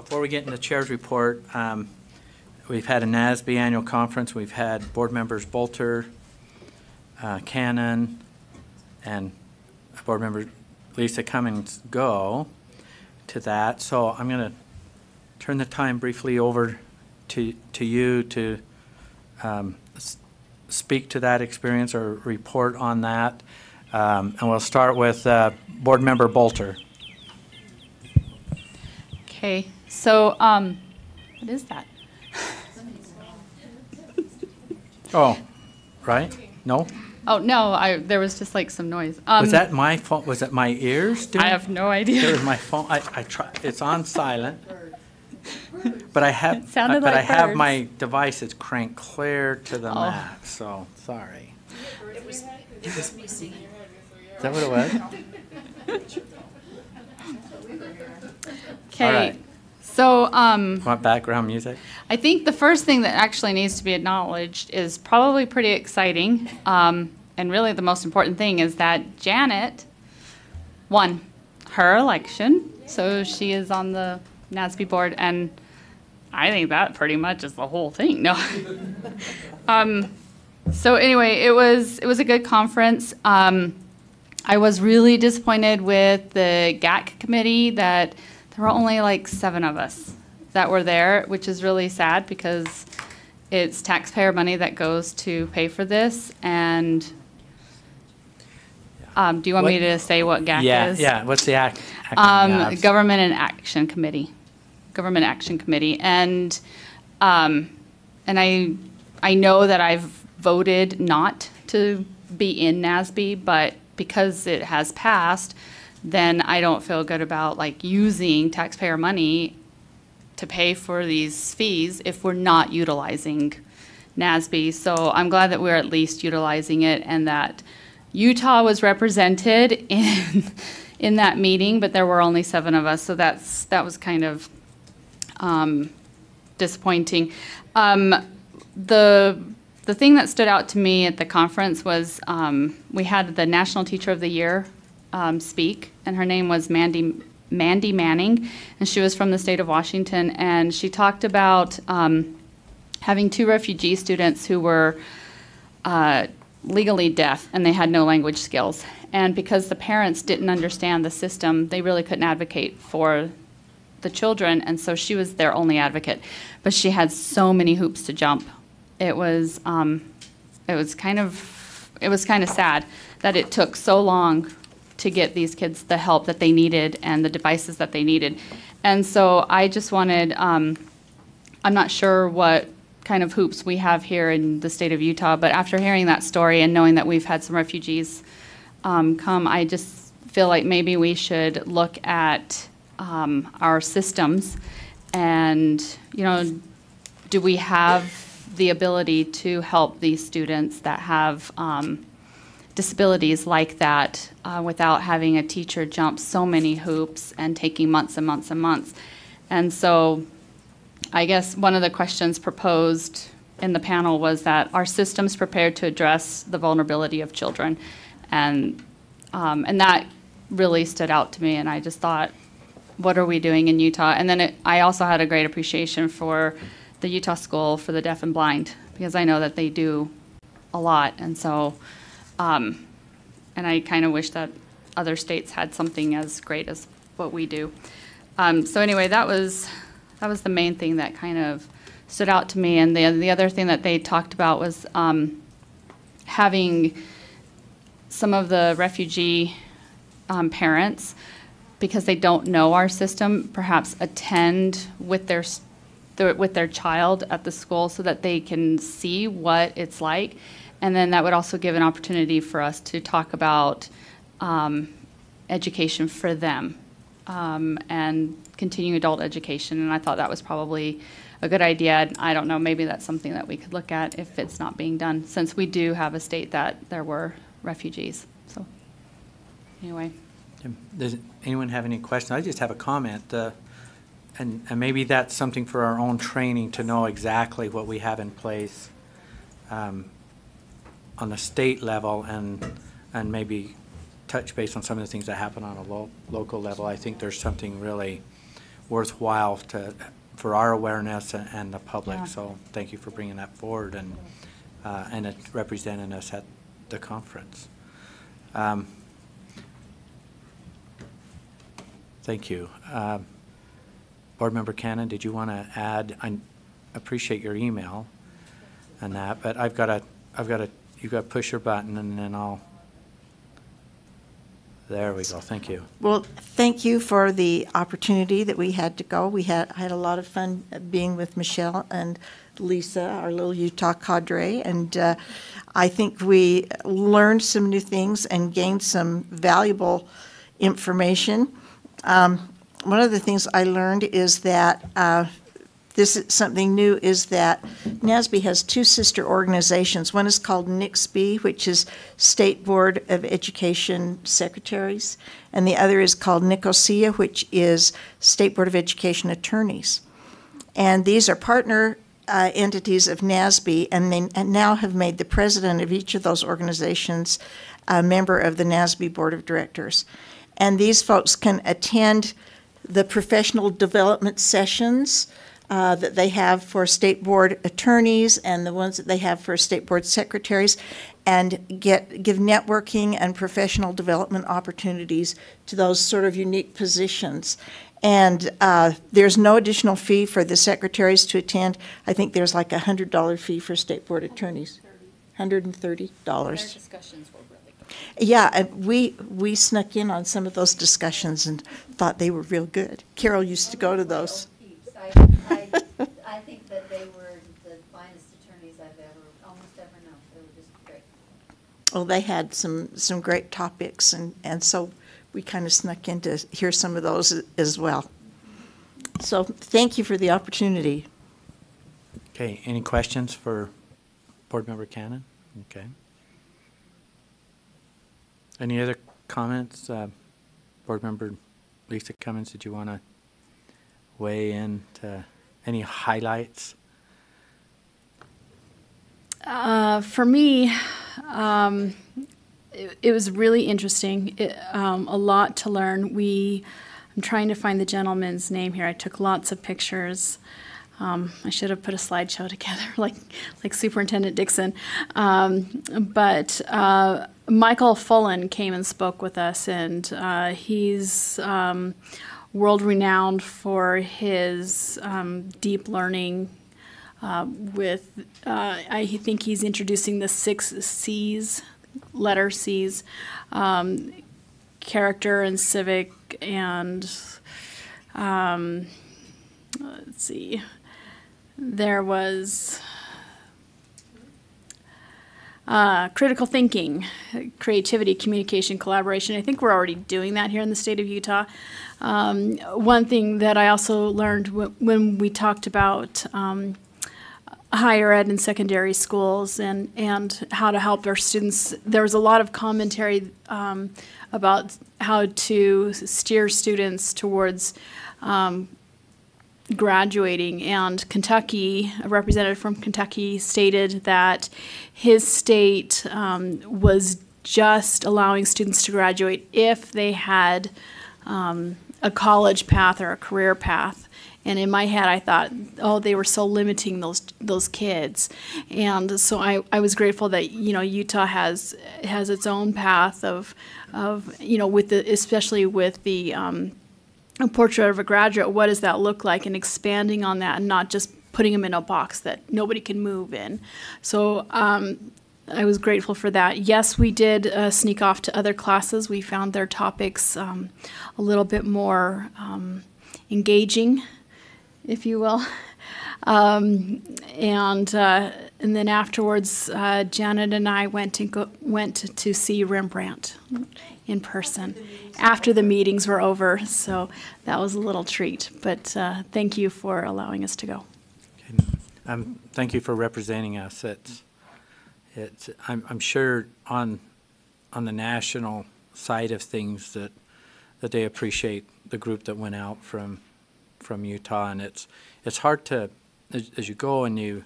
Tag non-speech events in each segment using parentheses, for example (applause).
before we get into the chair's report, um, we've had a NASB annual conference. We've had board members Boulter, uh, Cannon, and board member Lisa Cummins go to that. So I'm going to turn the time briefly over to, to you to um, speak to that experience or report on that. Um, And we'll start with uh, Board Member Boulter. Okay, so, um, what is that? (laughs) Oh, right? No? Oh, no, I, there was just like some noise. Um, Was that my phone? Was that my ears doing? I have no idea. It idea. was my phone. I, I try, it's on silent. But I have, (laughs) It sounded but I like have birds. my devices cranked clear to the Oh. max, so, sorry. Is that what it was? (laughs) Okay, right. So, um, Want background music? I think the first thing that actually needs to be acknowledged is probably pretty exciting. Um, and really the most important thing is that Janet won her election. So she is on the NASB board and I think that pretty much is the whole thing. No. (laughs) um, so anyway, it was it was a good conference. Um, I was really disappointed with the GAC committee that there were only like seven of us that were there, which is really sad because it's taxpayer money that goes to pay for this. And um, do you want me to say what GAC Yeah, is? yeah, what's the act? acronym? Um, Government and Action Committee, Government Action Committee, and, um, and I, I know that I've voted not to be in NASB, but because it has passed, then I don't feel good about like using taxpayer money to pay for these fees if we're not utilizing NASB. So I'm glad that we're at least utilizing it and that Utah was represented (laughs) in, in that meeting, but there were only seven of us, so that's, that was kind of um, disappointing. Um, The, the thing that stood out to me at the conference was um, we had the National Teacher of the Year um, speak, and her name was Mandy, Mandy Manning, and she was from the state of Washington, and she talked about um, having two refugee students who were uh, legally deaf and they had no language skills. And because the parents didn't understand the system, they really couldn't advocate for the children, and so she was their only advocate. But she had so many hoops to jump. It was, um, it was kind of, it was kind of sad that it took so long to get these kids the help that they needed and the devices that they needed. And so I just wanted, um, I'm not sure what kind of hoops we have here in the state of Utah, but after hearing that story and knowing that we've had some refugees um, come, I just feel like maybe we should look at um, our systems and, you know, do we have the ability to help these students that have um, disabilities like that uh, without having a teacher jump so many hoops and taking months and months and months? And so I guess one of the questions proposed in the panel was that are systems prepared to address the vulnerability of children? And, um, and that really stood out to me, and I just thought, what are we doing in Utah? And then it, I also had a great appreciation for the Utah School for the Deaf and Blind, because I know that they do a lot, and so, um, and I kind of wish that other states had something as great as what we do. Um, so anyway, that was, that was the main thing that kind of stood out to me. And the, the other thing that they talked about was um, having some of the refugee um, parents, because they don't know our system, perhaps attend with their, with their child at the school so that they can see what it's like. And then that would also give an opportunity for us to talk about um, education for them um, and continuing adult education. And I thought that was probably a good idea. I don't know, maybe that's something that we could look at if it's not being done, since we do have a state that there were refugees. So, anyway. Does anyone have any questions? I just have a comment. uh, And, and maybe that's something for our own training to know exactly what we have in place um, on the state level and, and maybe touch base on some of the things that happen on a lo- local level. I think there's something really worthwhile to, for our awareness and- and the Yeah. public. So thank you for bringing that forward and, uh, and it representing us at the conference. Um, Thank you. Um, Board Member Cannon, did you want to add, I appreciate your email and that, but I've got to, I've got to, you've got to push your button and then I'll, there we go, thank you. Well, thank you for the opportunity that we had to go. We had, I had a lot of fun being with Michelle and Lisa, our little Utah cadre, and uh, I think we learned some new things and gained some valuable information. Um, One of the things I learned is that uh, this is something new is that NASB has two sister organizations. One is called NIXB, which is State Board of Education Secretaries, and the other is called NCOSEA, which is State Board of Education Attorneys. And these are partner uh, entities of NASB, and they now have made the president of each of those organizations a member of the NASB Board of Directors. And these folks can attend the professional development sessions uh, that they have for state board attorneys and the ones that they have for state board secretaries, and get, give networking and professional development opportunities to those sort of unique positions. And uh, there's no additional fee for the secretaries to attend. I think there's like a hundred dollar fee for state board attorneys. Hundred and thirty dollars. discussions were really good. Yeah, and we, we snuck in on some of those discussions and thought they were real good. Carol used to go to those. I, I, I think that they were the finest attorneys I've ever, almost ever known. They were just great. Well, they had some, some great topics, and, and so we kind of snuck in to hear some of those as well. So thank you for the opportunity. Okay, any questions for Board Member Cannon? Okay. Any other comments? Uh, Board Member Lisa Cummins, did you want to weigh in to any highlights? Uh, for me, um, it, it was really interesting. It, um, a lot to learn. We, I'm trying to find the gentleman's name here. I took lots of pictures. Um, I should have put a slideshow (laughs) together, like like Superintendent Dickson. Um, but uh, Michael Fullan came and spoke with us, and uh, he's um, world renowned for his um, deep learning uh, with, uh, I think he's introducing the six C's, letter C's, um, character and civic and, um, let's see, there was uh, critical thinking, creativity, communication, collaboration. I think we're already doing that here in the state of Utah. Um, one thing that I also learned when we talked about um, higher ed and secondary schools and, and how to help our students. There was a lot of commentary um, about how to steer students towards um, graduating. And Kentucky, a representative from Kentucky, stated that his state um, was just allowing students to graduate if they had um, a college path or a career path. And in my head, I thought, oh, they were so limiting those those kids, and so I, I was grateful that you know Utah has has its own path of of you know with the especially with the um, a portrait of a graduate. What does that look like, and expanding on that, and not just putting them in a box that nobody can move in. So um, I was grateful for that. Yes, we did uh, sneak off to other classes. We found their topics um, a little bit more um, engaging, if you will. (laughs) Um, and uh, and then afterwards, uh, Janet and I went to go, went to, see Rembrandt in person after the meetings were over. So that was a little treat. But uh, thank you for allowing us to go. Um, Thank you for representing us. It's, it's, I'm, I'm sure on, on the national side of things that, that they appreciate the group that went out from, from Utah. And it's, it's hard to, as, as you go and you,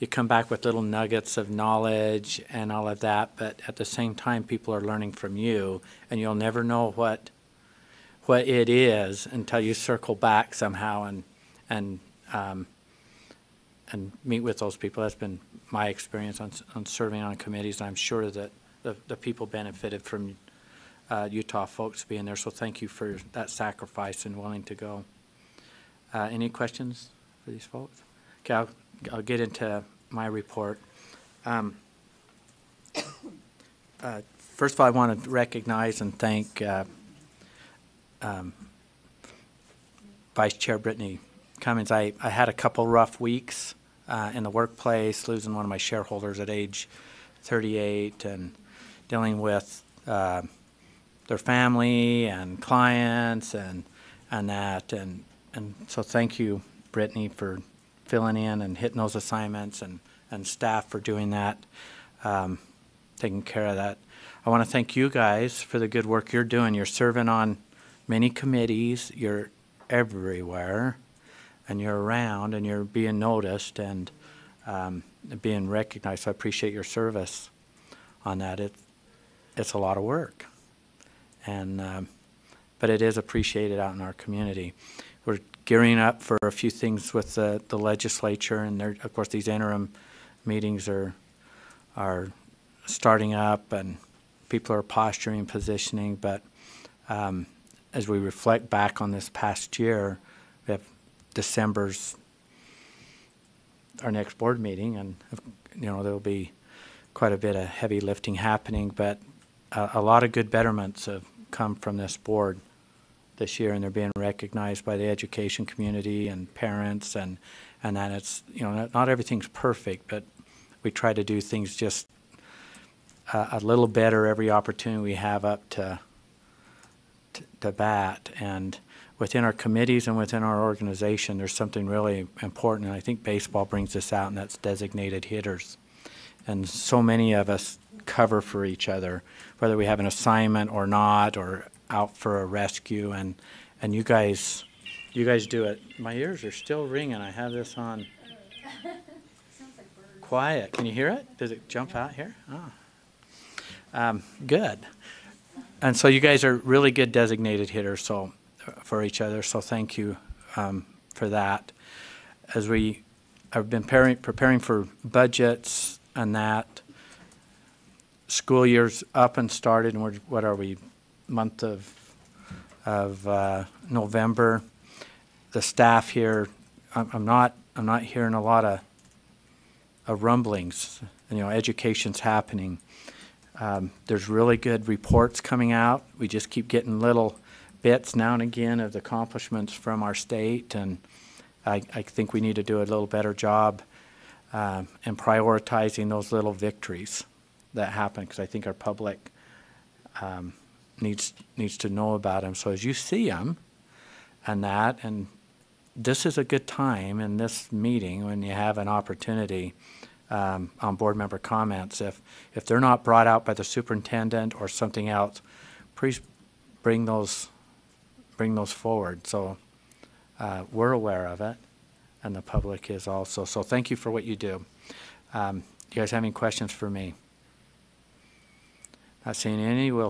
you come back with little nuggets of knowledge and all of that, but at the same time, people are learning from you, and you'll never know what, what it is until you circle back somehow and, and, um, and meet with those people. That's been my experience on, on serving on committees. I'm sure that the, the people benefited from uh, Utah folks being there, so thank you for that sacrifice and willing to go. Uh, Any questions for these folks? Okay, I'll, I'll get into my report. Um, (coughs) uh, First of all, I want to recognize and thank uh, um, Vice Chair Brittany Cummins. I, I had a couple rough weeks uh, in the workplace, losing one of my shareholders at age 38 and dealing with uh, their family and clients and, and that. And, and so thank you, Brittany, for filling in and hitting those assignments and, and staff for doing that, um, taking care of that. I want to thank you guys for the good work you're doing. You're serving on many committees, you're everywhere, and you're around, and you're being noticed and um, being recognized. So I appreciate your service on that. It, it's a lot of work, and um, but it is appreciated out in our community. We're gearing up for a few things with the, the legislature, and there, of course, these interim meetings are are starting up, and people are posturing, positioning. But um, as we reflect back on this past year, we have December's our next board meeting, and you know there'll be quite a bit of heavy lifting happening. But a, a lot of good betterments have come from this board this year, and they're being recognized by the education community and parents, and and that it's you know not, not everything's perfect, but we try to do things just a, a little better every opportunity we have up to, to to bat. And within our committees and within our organization, there's something really important, and I think baseball brings this out, and that's designated hitters. And so many of us cover for each other, whether we have an assignment or not, or out for a rescue. And and you guys, you guys do it. My ears are still ringing. I have this on quiet. Can you hear it? Does it jump out here? Oh. Um, good. And so you guys are really good designated hitters. So for each other. So thank you um, for that. As we have been preparing, preparing for budgets and that, school year's up and started, and we're, what are we, month of, of uh, November. The staff here, I'm, I'm not, I'm not hearing a lot of, of rumblings. You know, education's happening. Um, there's really good reports coming out. We just keep getting little bits now and again of the accomplishments from our state, and I, I think we need to do a little better job um, in prioritizing those little victories that happen, because I think our public um, needs needs to know about them. So as you see them, and that, and this is a good time in this meeting when you have an opportunity um, on board member comments. If if they're not brought out by the superintendent or something else, please bring those bring those forward. So uh, we're aware of it, and the public is also. So thank you for what you do. Um, you guys have any questions for me? Not seeing any. We'll